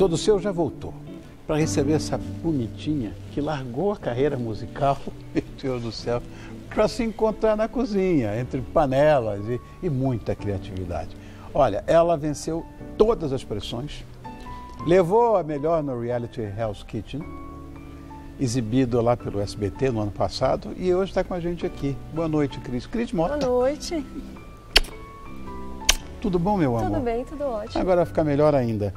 todo seu já voltou para receber essa bonitinha que largou a carreira musical, meu Deus do céu, para se encontrar na cozinha, entre panelas e, e muita criatividade. Olha, ela venceu todas as pressões, levou a melhor no reality Hell's Kitchen, exibido lá pelo SBT no ano passado, e hoje está com a gente aqui. Boa noite, Cris. Cris Mota. Boa noite. Tudo bom, meu amor? Tudo bem, tudo ótimo. Agora vai ficar melhor ainda.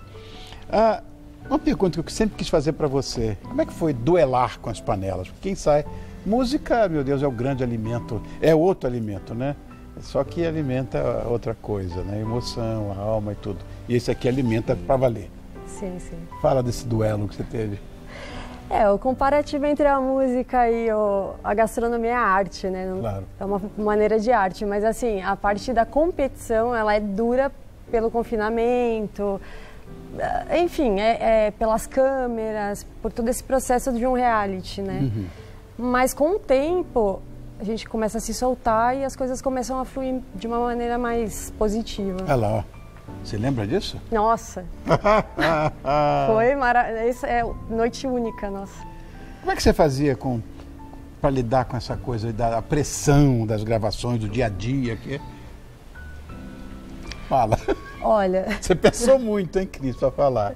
Ah, uma pergunta que eu sempre quis fazer para você: como é que foi duelar com as panelas? Porque quem sai. Música, meu Deus, é o grande alimento, é outro alimento, né? Só que alimenta outra coisa, né? Emoção, a alma e tudo. E esse aqui alimenta para valer. Sim, sim. Fala desse duelo que você teve. É, o comparativo entre a música e o, a gastronomia é a arte, né? Claro. É uma maneira de arte, mas assim, a parte da competição, ela é dura pelo confinamento, enfim, é, é pelas câmeras, por todo esse processo de um reality, né? Uhum. Mas com o tempo, a gente começa a se soltar e as coisas começam a fluir de uma maneira mais positiva. Olha lá, ó. Você lembra disso? Nossa, foi maravilhoso. Isso é noite única, nossa. Como é que você fazia com para lidar com essa coisa da pressão das gravações do dia a dia? Que... Fala. Olha, Você pensou muito, hein, Cris, para falar.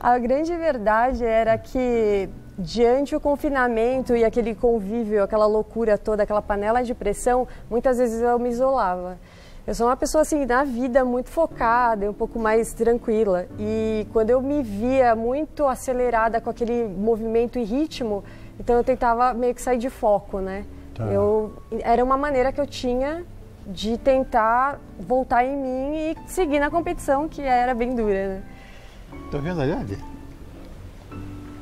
a grande verdade era que diante o confinamento e aquele convívio, aquela loucura toda, aquela panela de pressão, muitas vezes eu me isolava. Eu sou uma pessoa assim na vida muito focada e um pouco mais tranquila. E quando eu me via muito acelerada com aquele movimento e ritmo, então eu tentava meio que sair de foco, né? Tá. Eu era uma maneira que eu tinha de tentar voltar em mim e seguir na competição que era bem dura, né? Tá vendo ali? Olha,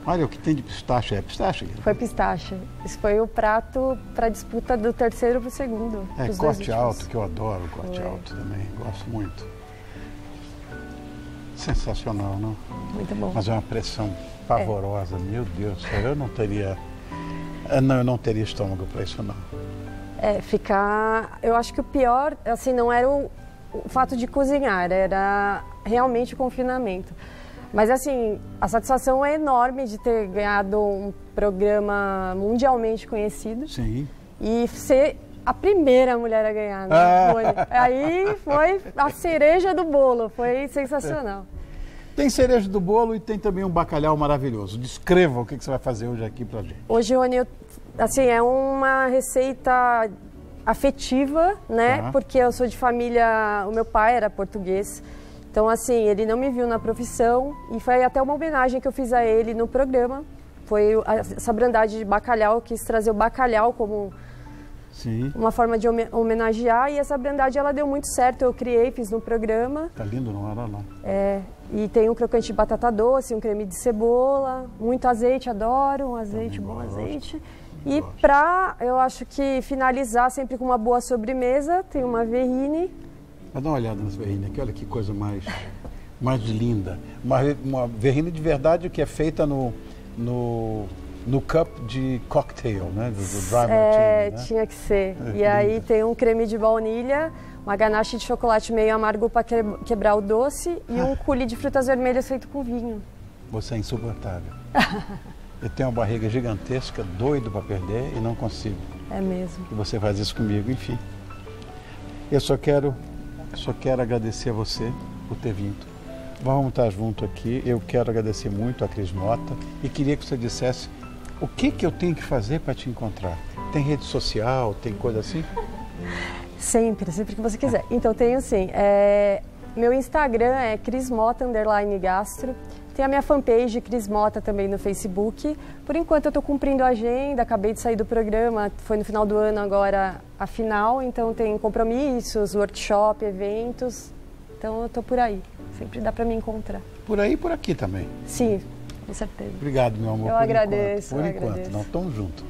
olha o que tem de pistache. É pistache? Guilherme? Foi pistache. Esse foi o prato para disputa do terceiro para o segundo. É, corte alto, que eu adoro corte alto também. Gosto muito. Sensacional, não? Muito bom. Mas é uma pressão pavorosa. Meu Deus eu não teria... Não, eu não teria estômago para isso, não. É, ficar. Eu acho que o pior, assim, não era o, o fato de cozinhar, era realmente o confinamento. Mas, assim, a satisfação é enorme de ter ganhado um programa mundialmente conhecido Sim. e ser a primeira mulher a ganhar. Né? Ah. Aí foi a cereja do bolo, foi sensacional. Tem cereja do bolo e tem também um bacalhau maravilhoso. Descreva o que que você vai fazer hoje aqui pra gente. Hoje, Rony, eu- assim, é uma receita afetiva, né? Tá. Porque eu sou de família, o meu pai era português. Então, assim, ele não me viu na profissão e foi até uma homenagem que eu fiz a ele no programa. Foi essa brandade de bacalhau, eu quis trazer o bacalhau como Sim. uma forma de home- homenagear e essa brandade ela deu muito certo. Eu criei, fiz no programa. Tá lindo, não era lá. É, e tem um crocante de batata doce, um creme de cebola, muito azeite, adoro um azeite, Também bom gosto. azeite. E pra, eu acho que finalizar sempre com uma boa sobremesa, tem uma verrine. Mas dá uma olhada nessa verrine aqui, olha que coisa mais, mais linda. Uma, uma verrine de verdade que é feita no, no, no cup de cocktail, né? Do, do dry É, martini, né? tinha que ser. E aí tem um creme de baunilha, uma ganache de chocolate meio amargo para quebrar o doce e um coulis de frutas vermelhas feito com vinho. Você é insuportável. Eu tenho uma barriga gigantesca, doido para perder e não consigo. É mesmo. E você faz isso comigo, enfim. Eu só quero, só quero agradecer a você por ter vindo. Vamos estar junto aqui. Eu quero agradecer muito a Cris Mota e queria que você dissesse o que, que eu tenho que fazer para te encontrar. Tem rede social, tem coisa assim? Sempre, sempre que você quiser. Então tenho sim. é, meu Instagram é crismota underline gastro. Tem a minha fanpage Cris Mota também no Facebook. Por enquanto eu estou cumprindo a agenda, acabei de sair do programa, foi no final do ano agora a final, então tem compromissos, workshop, eventos. Então eu estou por aí. Sempre dá para me encontrar. Por aí e por aqui também. Sim, com certeza. Obrigado, meu amor. Eu agradeço, Enquanto. Por eu enquanto, agradeço. não, estamos juntos.